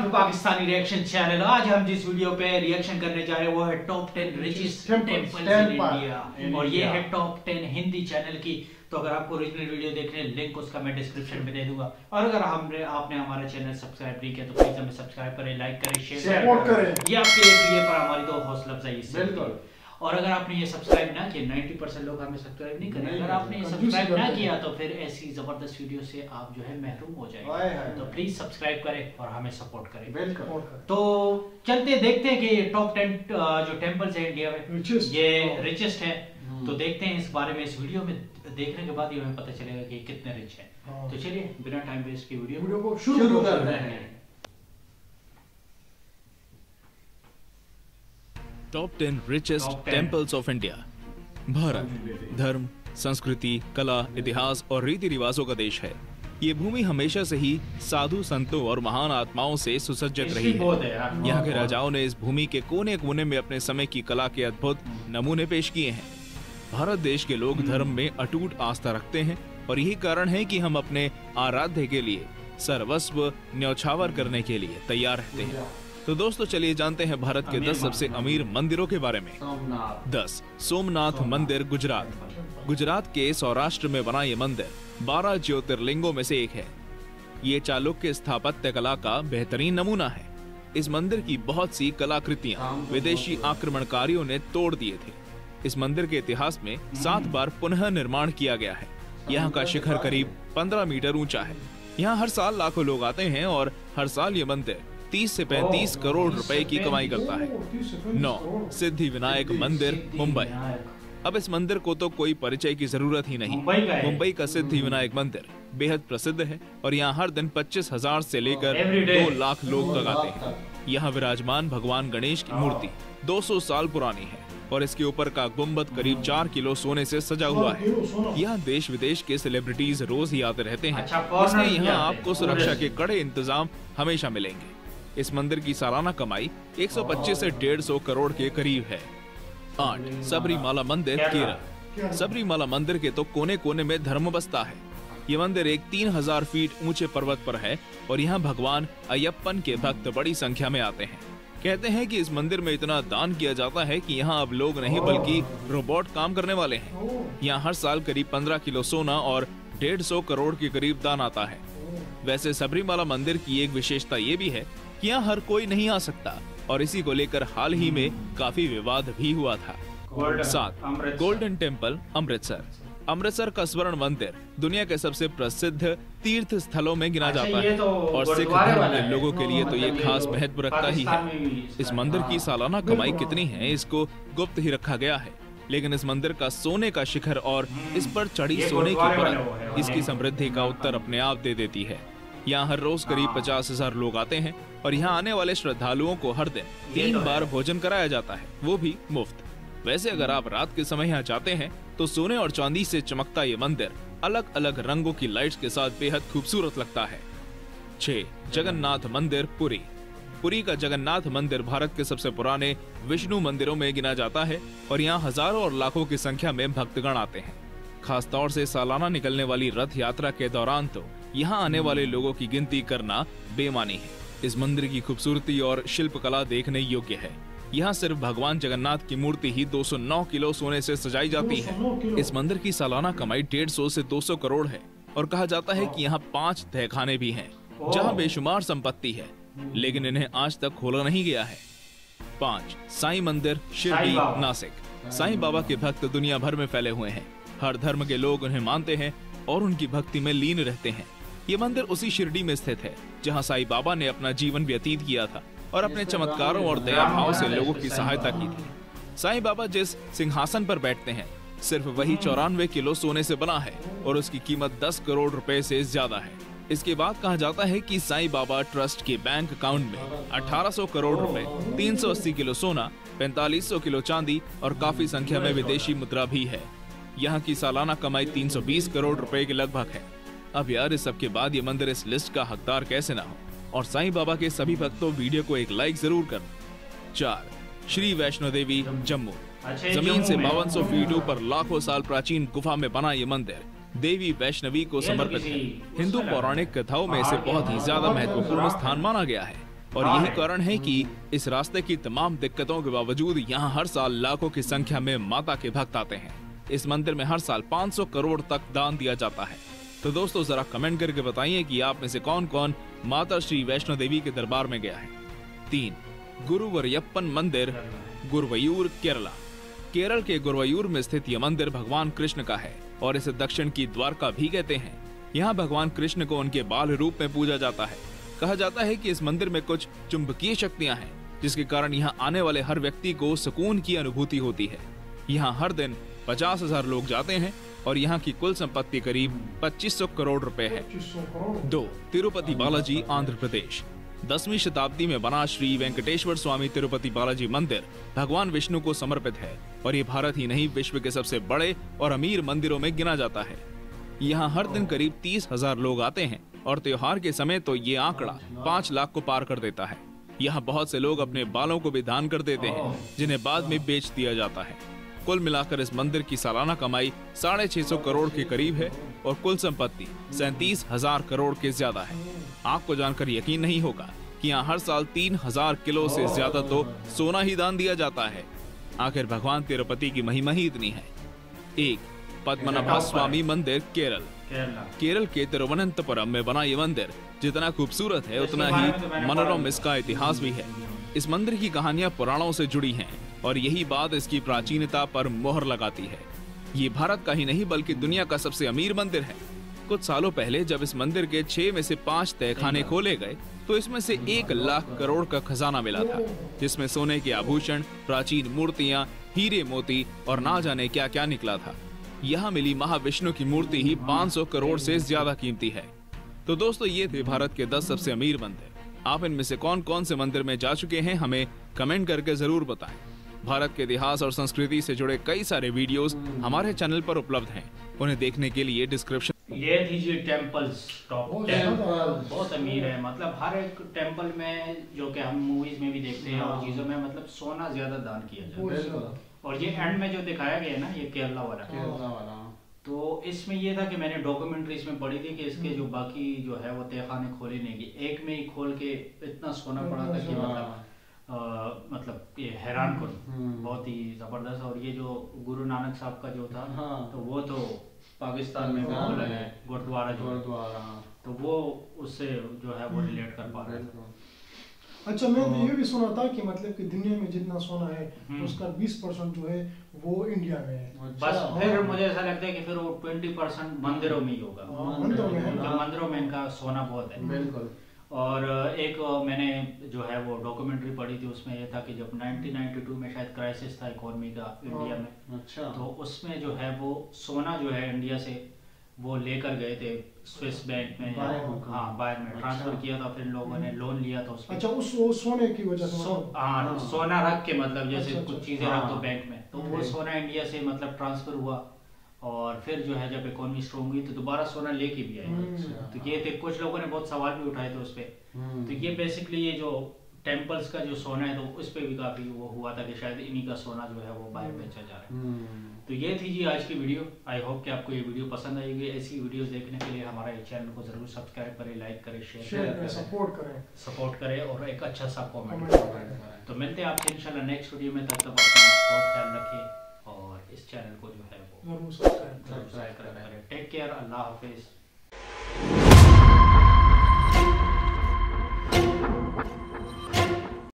Welcome to Pakistani reaction channel आज हम जिस वीडियो पे रिएक्शन करने जा रहे हैं वो है top ten richest temples in India और ये है टॉप टेन हिंदी चैनल की. तो अगर आपको ओरिजिनल वीडियो देखने लिंक उसका मैं डिस्क्रिप्शन में दे दूँगा. और अगर हमने आपने हमारा चैनल सब्सक्राइब नहीं किया तो प्लीज़ हमें सब्सक्राइब करें लाइक करें शेयर करें. ये आपके लिए पर हमारी तो हौसला अफजाई बिल्कुल। और अगर आपने ये सब्सक्राइब ना किया 90 परसेंट लोग हमें सब्सक्राइब नहीं करें। अगर आपने ये सब्सक्राइब ना किया तो फिर ऐसी ज़बरदस्त वीडियो से आप जो है महरूम हो जाएँगे। तो प्लीज़ सब्सक्राइब करें और हमें सपोर्ट करें। तो चलते देखते हैं कि ये टॉप टेन जो टेम्पल्स है इंडिया में ये। रिचेस्ट है। हम्म। तो देखते हैं इस बारे में इस वीडियो में। देखने के बाद ही हमें पता चलेगा कि कितने रिच है। हाँ। तो चलिए बिना टाइम वेस्ट की वीडियो को शुरू करते हैं। Top ten richest temples of India Bharat धर्म संस्कृति कला इतिहास और रीति रिवाजों का देश है ये भूमि हमेशा से ही साधु संतों और महान आत्माओं से सुसज्जित रही है है यहाँ के राजाओं ने इस भूमि के कोने कोने में अपने समय की कला के अद्भुत नमूने पेश किए हैं भारत देश के लोग धर्म में अटूट आस्था रखते हैं और यही कारण है कि हम अपने आराध्य के लिए सर्वस्व न्यौछावर करने के लिए तैयार रहते हैं तो दोस्तों, चलिए जानते हैं भारत के 10 सबसे अमीर मंदिरों के बारे में। दस, सोमनाथ मंदिर, गुजरात। गुजरात के सौराष्ट्र में बना ये मंदिर 12 ज्योतिर्लिंगों में से एक है। ये चालुक्य स्थापत्य कला का बेहतरीन नमूना है। इस मंदिर की बहुत सी कलाकृतियाँ विदेशी आक्रमणकारियों ने तोड़ दिए थे। इस मंदिर के इतिहास में सात बार पुनः निर्माण किया गया है। यहाँ का शिखर करीब 15 मीटर ऊँचा है। यहाँ हर साल लाखों लोग आते हैं और हर साल ये मंदिर 30 से 35 करोड़ रुपए की कमाई करता है। नौ सिद्धि विनायक मंदिर मुंबई। अब इस मंदिर को तो कोई परिचय की ज़रूरत ही नहीं। मुंबई का सिद्धि विनायक मंदिर बेहद प्रसिद्ध है और यहाँ हर दिन पच्चीस हज़ार से लेकर दो लाख लोग तक आते हैं। यहाँ विराजमान भगवान गणेश की मूर्ति 200 साल पुरानी है और इसके ऊपर का गुंबद करीब चार किलो सोने से सजा हुआ है। यहाँ देश विदेश के सेलिब्रिटीज रोज ही आते रहते हैं। अच्छा, इसलिए यहाँ आपको सुरक्षा के कड़े इंतज़ाम हमेशा मिलेंगे। इस मंदिर की सालाना कमाई 125 से 150 करोड़ के करीब है। आठ सबरीमाला मंदिर केरल सबरीमाला मंदिर के तो कोने कोने में धर्म बसता है। ये मंदिर एक तीन हज़ार फीट ऊँचे पर्वत पर है और यहाँ भगवान अयप्पन के भक्त बड़ी संख्या में आते हैं। कहते हैं कि इस मंदिर में इतना दान किया जाता है कि यहाँ अब लोग नहीं बल्कि रोबोट काम करने वाले हैं। यहाँ हर साल करीब पंद्रह किलो सोना और डेढ़ सौ करोड़ के करीब दान आता है। वैसे सबरीमाला मंदिर की एक विशेषता ये भी है कि यहाँ हर कोई नहीं आ सकता। और इसी को लेकर हाल ही में काफ़ी विवाद भी हुआ था। सात गोल्डन टेंपल अमृतसर अमृतसर का स्वर्ण मंदिर दुनिया के सबसे प्रसिद्ध तीर्थ स्थलों में गिना अच्छा, जाता है तो और सिख धर्म के लोगों के लिए तो ये मतलब खास महत्व रखता ही है। इस मंदिर की हाँ। सालाना कमाई कितनी है इसको गुप्त ही रखा गया है। लेकिन इस मंदिर का सोने का शिखर और इस पर चढ़ी सोने की परत इसकी समृद्धि का उत्तर अपने आप दे देती है। यहाँ हर रोज करीब हाँ। पचास हज़ार लोग आते हैं और यहाँ आने वाले श्रद्धालुओं को हर दिन तीन तो बार भोजन कराया जाता है। वो भी मुफ़्त। वैसे अगर आप रात के समय यहाँ जाते हैं तो सोने और चांदी से चमकता ये मंदिर अलग अलग रंगों की लाइट्स के साथ बेहद खूबसूरत लगता है। छह जगन्नाथ मंदिर पुरी। पुरी का जगन्नाथ मंदिर भारत के सबसे पुराने विष्णु मंदिरों में गिना जाता है और यहाँ हज़ारों और लाखों की संख्या में भक्तगण आते हैं। खास तौर से सालाना निकलने वाली रथ यात्रा के दौरान तो यहाँ आने वाले लोगों की गिनती करना बेमानी है। इस मंदिर की खूबसूरती और शिल्पकला देखने योग्य है। यहाँ सिर्फ़ भगवान जगन्नाथ की मूर्ति ही 209 किलो सोने से सजाई जाती है। इस मंदिर की सालाना कमाई 150 से 200 करोड़ है और कहा जाता है कि यहाँ पाँच तहखाने भी हैं जहाँ बेशुमार संपत्ति है लेकिन इन्हें आज तक खोला नहीं गया है। पाँच साई मंदिर शिरडी नासिक। साई बाबा के भक्त दुनिया भर में फैले हुए हैं। हर धर्म के लोग उन्हें मानते हैं और उनकी भक्ति में लीन रहते हैं। ये मंदिर उसी शिरडी में स्थित है, जहाँ साई बाबा ने अपना जीवन व्यतीत किया था और अपने चमत्कारों और दया भाव से लोगों की सहायता की थी। साईं बाबा जिस सिंहासन पर बैठते हैं, सिर्फ़ वही चौरानवे किलो सोने से बना है और उसकी कीमत 10 करोड़ रुपए से ज़्यादा है। इसके बाद कहा जाता है कि साईं बाबा ट्रस्ट के बैंक अकाउंट में 1800 करोड़ रुपए 380 किलो सोना 4500 किलो चांदी और काफ़ी संख्या में विदेशी मुद्रा भी है। यहाँ की सालाना कमाई 320 करोड़ रुपए के लगभग है। अब यार इस सब के बाद ये मंदिर इस लिस्ट का हकदार कैसे ना हो? और साईं बाबा के सभी भक्तों वीडियो को एक लाइक ज़रूर कर चार श्री वैष्णो देवी जम्मू। ज़मीन से बावन सौ फीट ऊपर लाखों साल प्राचीन गुफा में बना ये मंदिर देवी वैष्णवी को समर्पित है। हिंदू पौराणिक कथाओं में इसे बहुत ही ज़्यादा महत्वपूर्ण स्थान माना गया है। और यही कारण है कि इस रास्ते की तमाम दिक्कतों के बावजूद यहाँ हर साल लाखों की संख्या में माता के भक्त आते हैं। इस मंदिर में हर साल 500 करोड़ तक दान दिया जाता है। तो दोस्तों, जरा कमेंट करके बताइए कि आप में से कौन कौन माता श्री वैष्णो देवी के दरबार में गया है। तीन, गुरुवरयप्पन मंदिर, गुरवयूर, केरला। केरल के गुरुवयूर में स्थित यह मंदिर भगवान कृष्ण का है और इसे दक्षिण की द्वारका भी कहते हैं। यहाँ भगवान कृष्ण को उनके बाल रूप में पूजा जाता है। कहा जाता है कि इस मंदिर में कुछ चुंबकीय शक्तियाँ हैं, जिसके कारण यहाँ आने वाले हर व्यक्ति को सुकून की अनुभूति होती है। यहाँ हर दिन पचास हज़ार लोग जाते हैं और यहाँ की कुल संपत्ति करीब 2500 करोड़ रुपए है। दो, तिरुपति बालाजी, आंध्र प्रदेश। दसवीं शताब्दी में बना श्री वेंकटेश्वर स्वामी तिरुपति बालाजी मंदिर भगवान विष्णु को समर्पित है और ये भारत ही नहीं, विश्व के सबसे बड़े और अमीर मंदिरों में गिना जाता है। यहाँ हर दिन करीब तीस हज़ार लोग आते हैं और त्योहार के समय तो ये आंकड़ा पाँच लाख को पार कर देता है। यहाँ बहुत से लोग अपने बालों को भी दान कर देते हैं, जिन्हें बाद में बेच दिया जाता है। कुल मिलाकर इस मंदिर की सालाना कमाई साढ़े छह सौ करोड़ के करीब है और कुल संपत्ति सैतीस हज़ार करोड़ के ज़्यादा है। आपको जानकर यकीन नहीं होगा कि यहाँ हर साल तीन हज़ार किलो से ज़्यादा तो सोना ही दान दिया जाता है। आखिर भगवान तिरुपति की महिमा ही इतनी है। एक पद्मनाभ स्वामी मंदिर केरल। केरल। के तिरुवनंतपुरम में बना ये मंदिर जितना खूबसूरत है उतना ही मनोरम इसका इतिहास भी है। इस मंदिर की कहानियाँ पुराणों से जुड़ी हैं। और यही बात इसकी प्राचीनता पर मोहर लगाती है। ये भारत का ही नहीं, बल्कि दुनिया का सबसे अमीर मंदिर है। कुछ सालों पहले जब इस मंदिर के छह में से पाँच तहखाने खोले गए तो इसमें से एक लाख करोड़ का खजाना मिला था, जिसमें सोने के आभूषण, प्राचीन मूर्तियाँ, हीरे मोती और ना जाने क्या क्या निकला था। यहाँ मिली महाविष्णु की मूर्ति ही 500 करोड़ से ज़्यादा कीमती है। तो दोस्तों, ये थे भारत के 10 सबसे अमीर मंदिर। आप इनमें से कौन कौन से मंदिर में जा चुके हैं, हमें कमेंट करके ज़रूर बताएँ। भारत के इतिहास और संस्कृति से जुड़े कई सारे वीडियोस हमारे चैनल पर उपलब्ध हैं। उन्हें देखने के लिए डिस्क्रिप्शन ये थी जी टेम्पल्स टॉप टेन बहुत अमीर है। मतलब हर एक टेंपल में जो कि हम मूवीज़ में भी देखते हैं और हाँ। चीज़ों में मतलब सोना ज़्यादा दान किया जाता है। और ये एंड में जो दिखाया गया है ना ये केरला वाला। वाला। तो इसमें ये था कि मैंने डॉक्यूमेंट्री इसमें पढ़ी थी कि इसके जो बाकी जो है वो तहखाने खोले नहीं की एक में ही खोल के इतना सोना पड़ा था कि मतलब आ, मतलब ये हैरान कर। हम्म। बहुत ही ज़बरदस्त। और ये जो गुरु नानक साहब का जो था हाँ। तो वो तो पाकिस्तान में हाँ। गुरुद्वारा जो गुरुद्वारा तो वो उससे जो है वो रिलेट कर पा रहे थे अच्छा मैं तो ये भी सुना था कि मतलब कि दुनिया में जितना सोना है हम्म। उसका 20 परसेंट जो है वो इंडिया में है। बस अच्छा, फिर हाँ। मुझे ऐसा लगता है कि फिर वो 20 परसेंट मंदिरों में ही होगा। हाँ, मंदिरों में मंदिरों में इनका सोना बहुत है। बिल्कुल। और एक मैंने जो है वो डॉक्यूमेंट्री पढ़ी थी उसमें ये था कि जब 1992 में शायद क्राइसिस था इकोनॉमी का इंडिया हाँ, में अच्छा। तो उसमें जो है वो सोना जो है इंडिया से वो लेकर गए थे स्विस बैंक में हाँ बाहर में ट्रांसफ़र अच्छा। किया था फिर लोगों ने लोन लिया था उसमें। अच्छा उस वो सोने की वजह से सो, मतलब? हाँ, हाँ। सोना रख के मतलब जैसे अच्छा, कुछ अच्छा। चीज़ें रख दो बैंक में। तो वो सोना इंडिया से मतलब ट्रांसफ़र हुआ। और फिर जो है जब इकोनॉमी स्ट्रॉन्ग हुई तो दोबारा सोना लेके भी आए। हम्म। तो ये थे कुछ लोगों ने बहुत सवाल भी उठाए थे उस पर हम्म। तो ये बेसिकली ये जो टेम्पल्स का जो सोना है तो उस पर भी काफ़ी वो हुआ था कि शायद इन्हीं का सोना जो है वो बाहर बेचा जा रहा है। हम्म। तो ये थी जी आज की वीडियो आई होप कि आपको ये वीडियो पसंद आएगी। ऐसी वीडियोस देखने के लिए हमारा ये चैनल को ज़रूर सब्सक्राइब करें लाइक करें शेयर करें सपोर्ट करें। सपोर्ट करें। और एक अच्छा सा कॉमेंट करें। तो मिलते हैं आपसे इंशाल्लाह नेक्स्ट वीडियो में। तब तक अपना बहुत ख्याल रखें। इस चैनल को जो है वो ज़रूर सब्सक्राइब करें। टेक केयर अल्लाह हाफिज़